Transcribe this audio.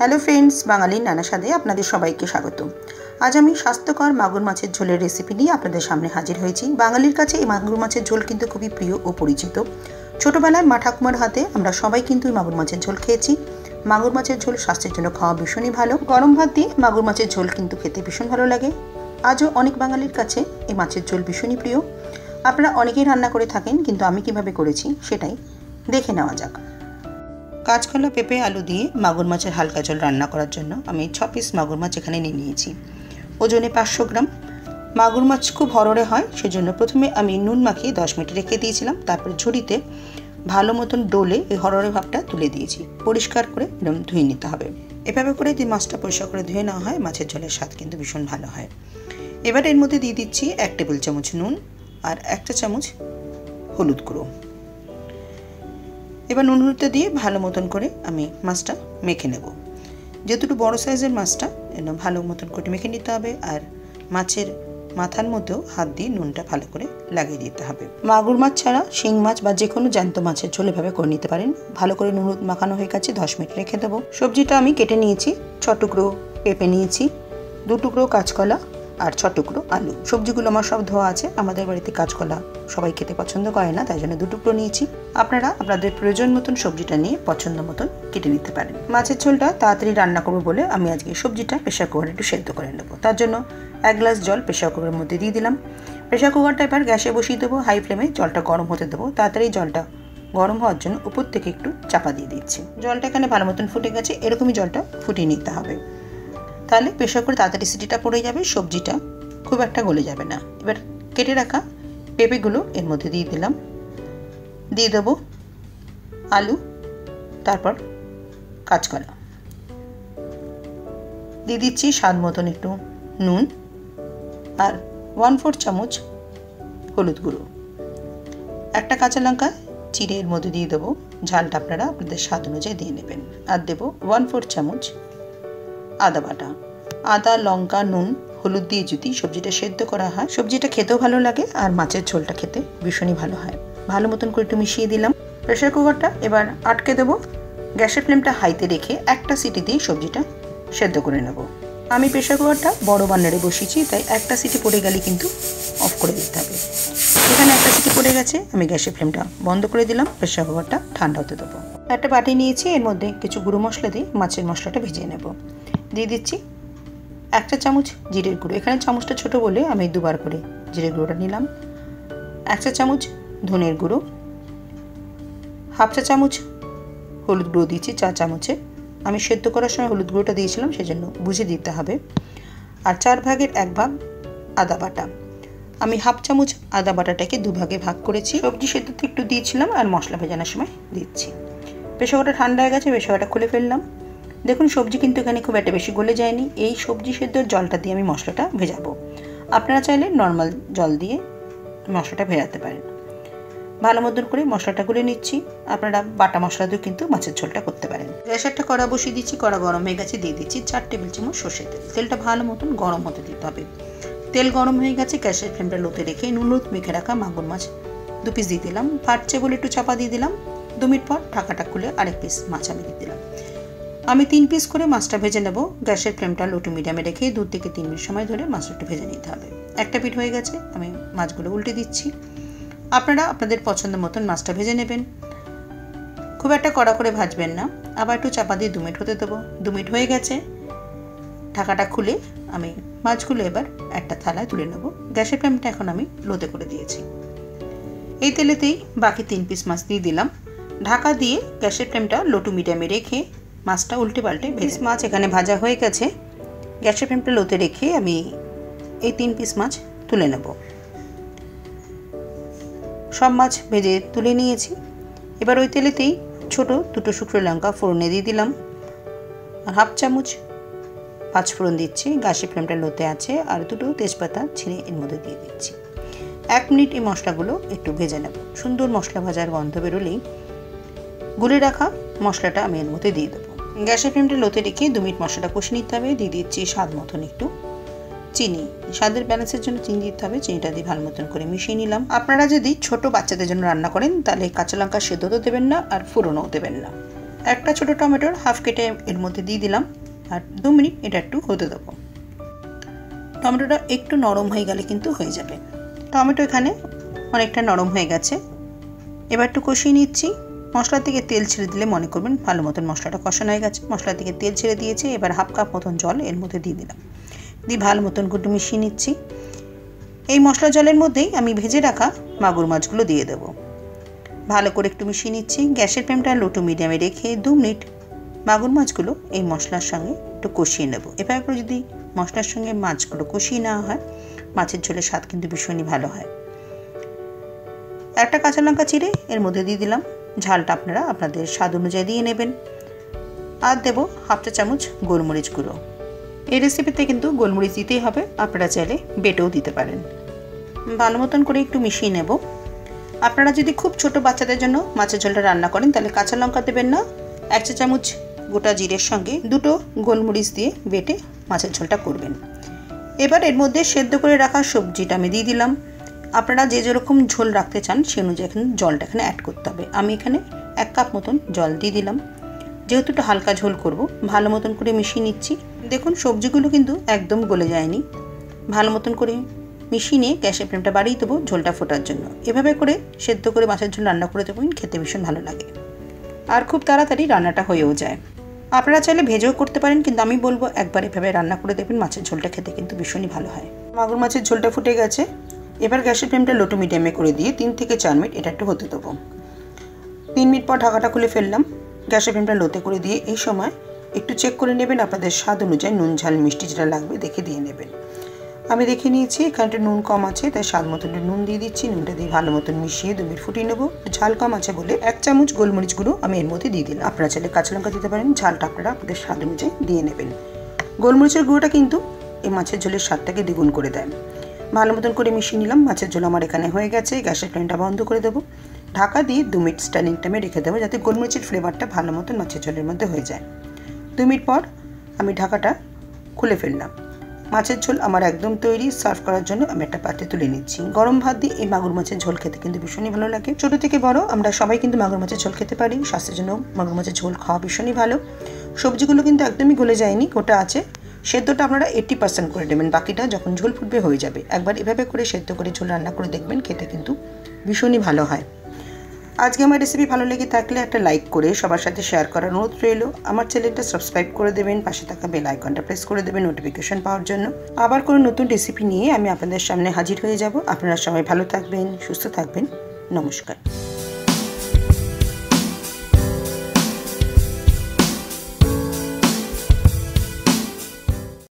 Hello friends, বাঙালির নানা স্বাদে আপনাদের সবাইকে স্বাগত। আজ আমি স্বাস্থ্যকর মাগুর মাছের ঝোলের রেসিপি নিয়ে আপনাদের সামনে হাজির হয়েছি। বাঙালির কাছে এই মাগুর মাছের ঝোল কিন্তু খুবই প্রিয় ও পরিচিত। ছোটোবেলায় মা ঠাকুমার হাতে আমরা সবাই কিন্তু মাগুর মাছের ঝোল খেয়েছি। মাগুর মাছের ঝোল স্বাস্থ্যের জন্য খাওয়া ভীষণই ভালো। গরম ভাত দিয়ে মাগুর মাছের ঝোল কিন্তু খেতে ভীষণ ভালো লাগে। আজও অনেক বাঙালির কাছে এই মাছের ঝোল ভীষণই প্রিয়। আপনারা অনেকেই রান্না করে থাকেন, কিন্তু আমি কীভাবে করেছি সেটাই দেখে নেওয়া যাক। কাঁচকলা, পেঁপে, আলু দিয়ে মাগুর মাছের হালকা জল রান্না করার জন্য আমি ছ পিস মাগুর মাছ এখানে নিয়ে নিয়েছি। ওজনে পাঁচশো গ্রাম। মাগুর মাছ খুব হরড়ে হয়, সেজন্য প্রথমে আমি নুন মাখিয়ে দশ মিনিট রেখে দিয়েছিলাম। তারপর ঝুড়িতে ভালো মতন ডোলে এই হরড়ে ভাবটা তুলে দিয়েছি। পরিষ্কার করে এরকম ধুয়ে নিতে হবে। এভাবে করে যদি মাছটা পরিষ্কার করে ধুয়ে নেওয়া হয়, মাছের জলের স্বাদ কিন্তু ভীষণ ভালো হয়। এবার এর মধ্যে দিয়ে দিচ্ছি এক টেবিল চামচ নুন আর একটা চামচ হলুদ গুঁড়ো। এবার নুন হলুদটা দিয়ে ভালো মতন করে আমি মাছটা মেখে নেব। যেহেতু বড় সাইজের মাছটা ভালো মতন করে মেখে নিতে হবে আর মাছের মাথার মধ্যেও হাত দিয়ে নুনটা ভালো করে লাগিয়ে দিতে হবে। মাগুর মাছ ছাড়া শিং মাছ বা যে কোনো জ্যান্ত মাছের ঝোল এভাবে করে নিতে পারেন। ভালো করে নুন মাখানো হয়ে গেছে, দশ মিনিট রেখে দেবো। সবজিটা আমি কেটে নিয়েছি, ছ টুকরো পেঁপে নিয়েছি, দু টুকরো কাঁচকলা আর ছ টুকরো আলু। সবজিগুলো আমার সব ধোয়া আছে, আমাদের বাড়িতে কাঁচকলা সবাই খেতে পছন্দ করে না, তাই জন্য দু টুকরো নিয়েছি। আপনারা আপনাদের প্রয়োজন মতন সবজিটা নিয়ে পছন্দ মতন কেটে নিতে পারেন। মাছের ঝোলটা তাড়াতাড়ি রান্না করব বলে আমি আজকে সবজিটা প্রেশার কুকারে একটু সেদ্ধ করে নেব। তার জন্য এক গ্লাস জল প্রেশার কুকারের মধ্যে দিয়ে দিলাম। প্রেশার কুকারটা এবার গ্যাসে বসিয়ে দেবো, হাই ফ্লেমে জলটা গরম হতে দেবো। তাড়াতাড়ি জলটা গরম হওয়ার জন্য উপর থেকে একটু চাপা দিয়ে দিচ্ছি। জলটা এখানে ভালো মতন ফুটে গেছে, এরকমই জলটা ফুটিয়ে নিতে হবে। তাহলে প্রেশার করে তাড়াতাড়ি সিটিটা পড়ে যাবে, সবজিটা খুব একটা গলে যাবে না। এবার কেটে রাখা পেঁপেগুলো এর মধ্যে দিয়ে দিলাম। দিয়ে দেবো আলু, তারপর কাঁচকলা। দিয়ে দিচ্ছি স্বাদ মতন একটু নুন আর ওয়ান ফোর চামচ হলুদ গুঁড়ো। একটা কাঁচা লঙ্কা চিড়ে এর মধ্যে দিয়ে দেবো। ঝালটা আপনারা আপনাদের স্বাদ অনুযায়ী দিয়ে নেবেন। আর দেবো ওয়ান ফোর চামচ আদা বাটা। আদা, লঙ্কা, নুন, হলুদ দিয়ে যদি সবজিটা সেদ্ধ করা হয়, সবজিটা খেতেও ভালো লাগে আর মাছের ঝোলটা খেতে ভীষণই ভালো হয়। ভালো মতন করে একটু মিশিয়ে দিলাম। প্রেশার কুকারটা এবার আটকে দেবো। গ্যাসের ফ্লেমটা হাইতে রেখে একটা সিটি দিয়ে সবজিটা সেদ্ধ করে নেব। আমি প্রেশার কুকারটা বড় বান্নারে বসিয়েছি, তাই একটা সিটি পড়ে গেলে কিন্তু অফ করে দিতে হবে। এখানে একটা সিটি পড়ে গেছে, আমি গ্যাসের ফ্লেমটা বন্ধ করে দিলাম প্রেশার কুকারটা ঠান্ডা হতে দেবো। একটা বাটি নিয়েছি, এর মধ্যে কিছু গুঁড়ো মশলা দিয়ে মাছের মশলাটা ভেজে নেব। দিয়ে দিচ্ছি একটা চামচ জিরের গুঁড়ো। এখানে চামচটা ছোট বলে আমি দুবার করে জিরের গুঁড়োটা নিলাম। একটা চামচ ধনের গুঁড়ো, হাফ চা চামচ হলুদ গুঁড়ো দিয়েছি, চা চামচে। আমি সেদ্ধ করার সময় হলুদ গুঁড়োটা দিয়েছিলাম, সেজন্য বুঝে দিতে হবে। আর চার ভাগের এক ভাগ আদা বাটা। আমি হাফ চামচ আদা বাটাটাকে দুভাগে ভাগ করেছি। সবজি সেদ্ধতে একটু দিয়েছিলাম আর মশলা ভেজানোর সময় দিচ্ছি। পেশাওয়াটা ঠান্ডা হয়ে গেছে পেশাওয়াটা খুলে ফেললাম। দেখুন, সবজি কিন্তু এখানে খুব একটা বেশি গলে যায়নি। এই সবজি সেদ্ধর জলটা দিয়ে আমি মশলাটা ভেজাবো। আপনারা চাইলে নর্মাল জল দিয়ে মশলাটা ভেজাতে পারেন। ভালো মতন করে মশলাটা গুলে নিচ্ছি। আপনারা বাটা মশলা দিয়েও কিন্তু মাছের ঝোলটা করতে পারেন। গ্যাস একটা কড়া বসিয়ে দিচ্ছি। কড়া গরম হয়ে গেছে, দিয়ে দিচ্ছি চার টেবিল চামচ সর্ষে তেল। তেলটা ভালো মতন গরম হতে দিতে হবে। তেল গরম হয়ে গেছে, গ্যাসের ফ্লেমটা লোতে রেখে নুন মেখে রাখা মাগুর মাছ দু পিস দিয়ে দিলাম। ফাটছে বলে একটু চাপা দিয়ে দিলাম। দু মিনিট পর ঢাকাটা খুলে আরেক পিস মাছ আমি দিয়ে দিলাম। আমি তিন পিস করে মাছটা ভেজে নেব। গ্যাসের ফ্লেমটা লোটু মিডিয়ামে রেখে দু থেকে তিন মিনিট সময় ধরে মাছটা একটু ভেজে নিতে হবে। একটা পিঠ হয়ে গেছে, আমি মাছগুলো উল্টে দিচ্ছি। আপনারা আপনাদের পছন্দ মতন মাছটা ভেজে নেবেন। খুব একটা কড়া করে ভাজবেন না। আবার একটু চাপা দিয়ে দু মিনিট হতে দেবো। দু মিনিট হয়ে গেছে। ঢাকাটা খুলে আমি মাছগুলো এবার একটা থালায় তুলে নেব। গ্যাসের ফ্লেমটা এখন আমি লোতে করে দিয়েছি। এই তেলেতেই বাকি তিন পিস মাছ দিয়ে দিলাম। ঢাকা দিয়ে গ্যাসের ফ্লেমটা লো টু মিডিয়ামে রেখে মাছটা উল্টে পাল্টে পিস মাছ এখানে ভাজা হয়ে গেছে। গ্যাসের ফ্লেমটা লোতে রেখে আমি এই তিন পিস মাছ তুলে নেব। সব মাছ ভেজে তুলে নিয়েছি। এবার ওই তেলেতেই ছোট দুটো শুকনো লঙ্কা ফোড়নে দিয়ে দিলাম। আর হাফ চামচ পাঁচ ফোড়ন দিচ্ছি। গ্যাসের ফ্লেমটা লোতে আছে। আর দুটো তেজপাতা ছিঁড়ে এর মধ্যে দিয়ে দিচ্ছি। এক মিনিট এই মশলাগুলো একটু ভেজে নেব। সুন্দর মশলা ভাজার গন্ধ বেরোলেই গুলে রাখা মশলাটা আমি এর মধ্যে দিয়ে দেবো। গ্যাসের ফ্লেমটা লোতে রেখে দু মিনিট মশলাটা কষে নিতে হবে। দিয়ে দিচ্ছি স্বাদ মতন একটু চিনি। স্বাদের ব্যালেন্সের জন্য চিনি দিতে হবে। চিনিটা দিয়ে ভালো মতন করে মিশিয়ে নিলাম। আপনারা যদি ছোট বাচ্চাদের জন্য রান্না করেন, তাহলে কাঁচা লঙ্কা সেদ্ধ তো দেবেন না আর ফুরনও দেবেন না। একটা ছোটো টমেটোর হাফ কেটে এর মধ্যে দিয়ে দিলাম। আর দু মিনিট এটা একটু হতে দেবো। টমেটোটা একটু নরম হয়ে গেলে কিন্তু হয়ে যাবে। টমেটো এখানে অনেকটা নরম হয়ে গেছে। এবার একটু কষিয়ে নিচ্ছি। মশলার থেকে তেল ছেড়ে দিলে মনে করবেন ভালো মতন মশলাটা কষানো হয়ে গেছে। মশলার থেকে তেল ছেড়ে দিয়েছে, এবার হাফ কাপ মতন জল এর মধ্যে দিয়ে দিলাম। দিয়ে ভালো মতন গুটু মিশিয়ে নিচ্ছি। এই মশলা জলের মধ্যেই আমি ভেজে রাখা মাগুর মাছগুলো দিয়ে দেব। ভালো করে একটু মিশিয়ে নিচ্ছি। গ্যাসের ফ্লেমটা লো টু মিডিয়ামে রেখে দু মিনিট মাগুর মাছগুলো এই মশলার সঙ্গে একটু কষিয়ে নেব। এভাবে করে যদি মশলার সঙ্গে মাছগুলো কষিয়ে নেওয়া হয়, মাছের ঝোলের স্বাদ কিন্তু ভীষণই ভালো হয়। একটা কাঁচা লঙ্কা চিড়ে এর মধ্যে দিয়ে দিলাম। ঝালটা আপনারা আপনাদের স্বাদ অনুযায়ী দিয়ে নেবেন। আর দেবো হাফ চা চামচ গোলমরিচ গুঁড়ো। এই রেসিপিতে কিন্তু গোলমরিচ দিতেই হবে, আপনারা চাইলে বেটেও দিতে পারেন। ভালো মতন করে একটু মিশিয়ে নেব। আপনারা যদি খুব ছোট বাচ্চাদের জন্য মাছের ঝোলটা রান্না করেন, তাহলে কাঁচা লঙ্কা দেবেন না। এক চা চামচ গোটা জিরের সঙ্গে দুটো গোলমরিচ দিয়ে বেটে মাছের ঝোলটা করবেন। এবার এর মধ্যে সেদ্ধ করে রাখা সবজিটা আমি দিয়ে দিলাম। আপনারা যে যেরকম ঝোল রাখতে চান সে অনুযায়ী এখানে জলটা এখানে অ্যাড করতে হবে। আমি এখানে এক কাপ মতন জল দিয়ে দিলাম। যেহেতু একটু হালকা ঝোল করব, ভালো মতন করে মিশিয়ে নিচ্ছি। দেখুন, সবজিগুলো কিন্তু একদম গলে যায়নি। ভালো মতন করে মিশিয়ে নিয়ে গ্যাসের ফ্লেমটা বাড়িয়ে দেবো ঝোলটা ফোটার জন্য। এভাবে করে সেদ্ধ করে মাছের ঝোল রান্না করে দেবেন খেতে ভীষণ ভালো লাগে। আর খুব তাড়াতাড়ি রান্নাটা হয়েও যায়। আপনারা চাইলে ভেজেও করতে পারেন, কিন্তু আমি বলব একবার এভাবে রান্না করে দেবেন মাছের ঝোলটা খেতে কিন্তু ভীষণই ভালো হয়। মাগুর মাছের ঝোলটা ফুটে গেছে। এবার গ্যাসের ফ্লেমটা লো টু মিডিয়ামে করে দিয়ে তিন থেকে চার মিনিট এটা একটু হতে দেবো। তিন মিনিট পর ঢাকাটা খুলে ফেললাম। গ্যাসের ফ্লেমটা লোতে করে দিয়ে এই সময় একটু চেক করে নেবেন আপনাদের স্বাদ অনুযায়ী নুন, ঝাল, মিষ্টি যেটা লাগবে দেখে দিয়ে নেবেন। আমি দেখে নিয়েছি এখানটা নুন কম আছে, তাই স্বাদ মতন নুন দিয়ে দিচ্ছি, নুনটা দিয়ে ভালো মতন মিশিয়ে দু মিনিট ফুটিয়ে নেব। ঝাল কম আছে বলে এক চামচ গোলমরিচ গুঁড়ো আমি এর মধ্যে দিয়ে দিলাম। আপনারা চাইলে কাঁচা লঙ্কা দিতে পারেন, ঝালটা আপনারা আপনাদের স্বাদ অনুযায়ী দিয়ে নেবেন। গোলমরিচের গুঁড়োটা কিন্তু এই মাছের ঝোলের স্বাদটাকে দ্বিগুণ করে দেয়। ভালো মতন করে মিশিয়ে নিলাম, মাছের ঝোল আমার এখানে হয়ে গেছে গ্যাসের ফ্লেমটা বন্ধ করে দেবো। ঢাকা দিয়ে দু মিনিট স্ট্যান্ডিং টাইমে রেখে দেবো, যাতে গোলমরিচের ফ্লেভারটা ভালো মতন মাছের ঝোলের মধ্যে হয়ে যায়। দু মিনিট পর আমি ঢাকাটা খুলে ফেললাম। মাছের ঝোল আমার একদম তৈরি সার্ভ করার জন্য আমি একটা পাত্রে তুলে নিচ্ছি। গরম ভাত দিয়ে এই মাগুর মাছের ঝোল খেতে কিন্তু ভীষণই ভালো লাগে। ছোট থেকে বড়, আমরা সবাই কিন্তু মাগুর মাছের ঝোল খেতে পারি। স্বাস্থ্যের জন্য মাগুর মাছের ঝোল খাওয়া ভীষণই ভালো। সবজিগুলো কিন্তু একদমই গলে যায়নি, গোটা আছে। সেদ্ধটা আপনারা এইট্টি পার্সেন্ট করে নেবেন। বাকিটা যখন ঝোল ফুটবে হয়ে যাবে। একবার এভাবে করে সেদ্ধ করে ঝোল রান্না করে দেখবেন, খেতে কিন্তু ভীষণই ভালো হয়। আজকে আমার রেসিপি ভালো লেগে থাকলে একটা লাইক করে সবার সাথে শেয়ার করার অনুরোধ রইল। আমার চ্যানেলটা সাবস্ক্রাইব করে দেবেন, পাশে থাকা বেল আইকনটা প্রেস করে দেবেন নোটিফিকেশন পাওয়ার জন্য। আবার কোনো নতুন রেসিপি নিয়ে আমি আপনাদের সামনে হাজির হয়ে যাব। আপনারা সবাই ভালো থাকবেন, সুস্থ থাকবেন। নমস্কার।